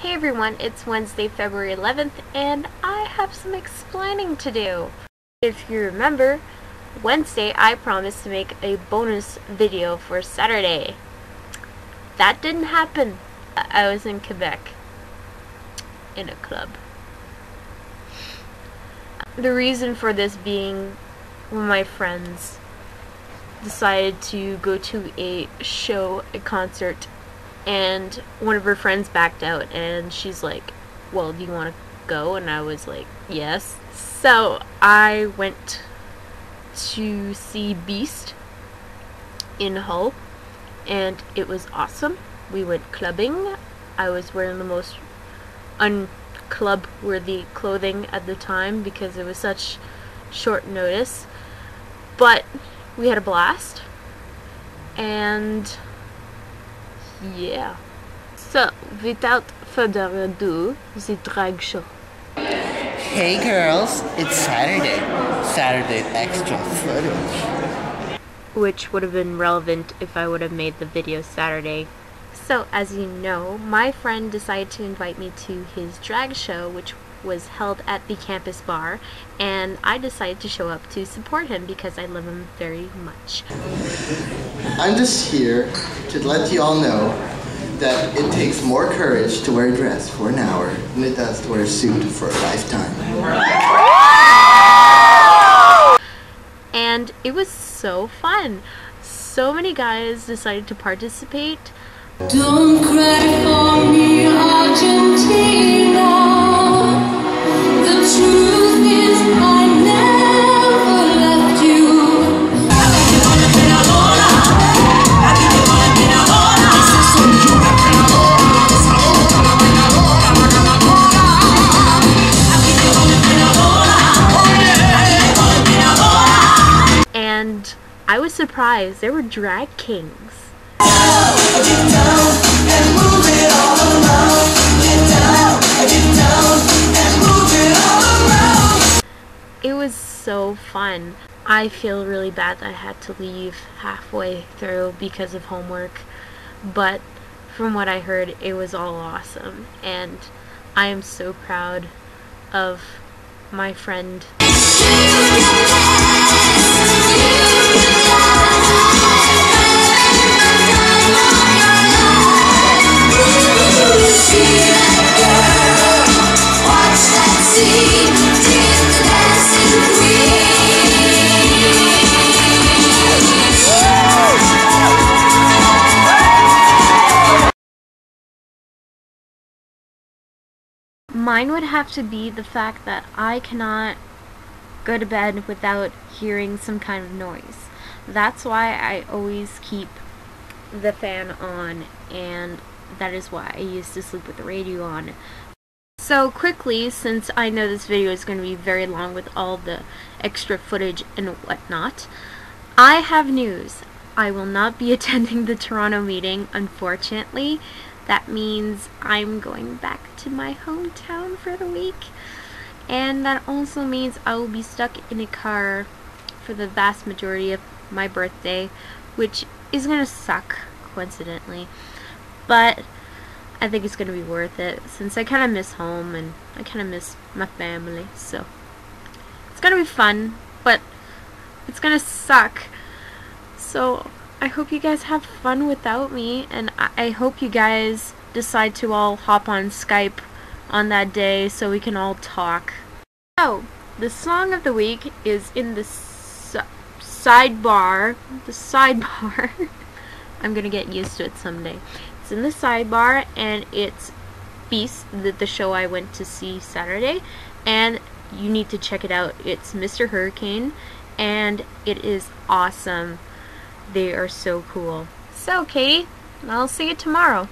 Hey everyone, it's Wednesday, February 11th, and I have some explaining to do. If you remember, Wednesday I promised to make a bonus video for Saturday. That didn't happen. I was in Quebec in a club. The reason for this being one of my friends decided to go to a show, a concert, and one of her friends backed out, and she's like, Well, do you want to go? And I was like, Yes. So I went to see Beast in Hull, and it was awesome. We went clubbing. I was wearing the most unclub worthy clothing at the time because it was such short notice. But we had a blast. And yeah. So, without further ado, the drag show. Hey girls, it's Saturday. Saturday extra footage. Which would have been relevant if I would have made the video Saturday. So, as you know, my friend decided to invite me to his drag show, which was held at the campus bar, and I decided to show up to support him because I love him very much. I'm just here to let you all know that it takes more courage to wear a dress for an hour than it does to wear a suit for a lifetime. And it was so fun. So many guys decided to participate. Don't cry for me, Argentina. I was surprised. There were drag kings. It was so fun. I feel really bad that I had to leave halfway through because of homework, but from what I heard, it was all awesome, and I am so proud of my friend. Mine would have to be the fact that I cannot go to bed without hearing some kind of noise. That's why I always keep the fan on, and that is why I used to sleep with the radio on. So quickly, since I know this video is going to be very long with all the extra footage and whatnot, I have news. I will not be attending the Toronto meeting, unfortunately. That means I'm going back to my hometown for the week. And that also means I will be stuck in a car for the vast majority of my birthday, which is going to suck, coincidentally. But I think it's going to be worth it since I kind of miss home and I kind of miss my family. So it's going to be fun, but it's going to suck. So I hope you guys have fun without me, and I, I hope you guys decide to all hop on Skype on that day so we can all talk. So, the song of the week is in the si- sidebar. The sidebar. I'm gonna get used to it someday. It's in the sidebar, and it's Beast, the, the show I went to see Saturday, and you need to check it out. It's Mr. Hurricane, and it is awesome. They are so cool. So, Katie, I'll see you tomorrow.